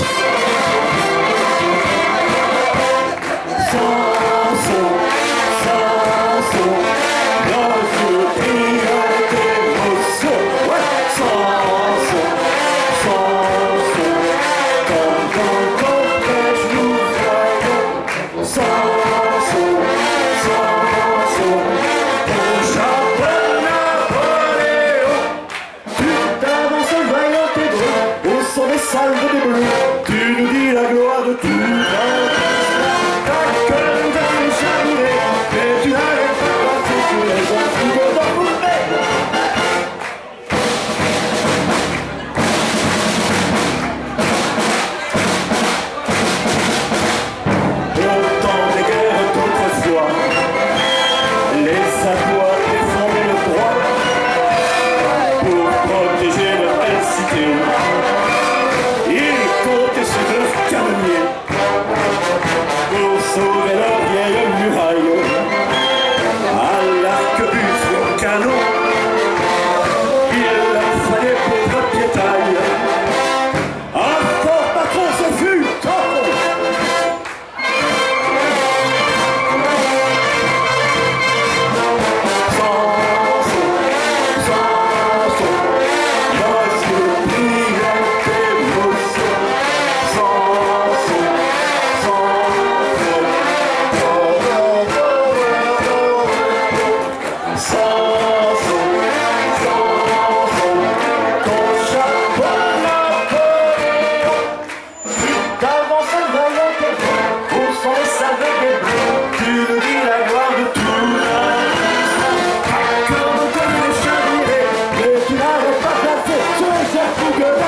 much. Cougar.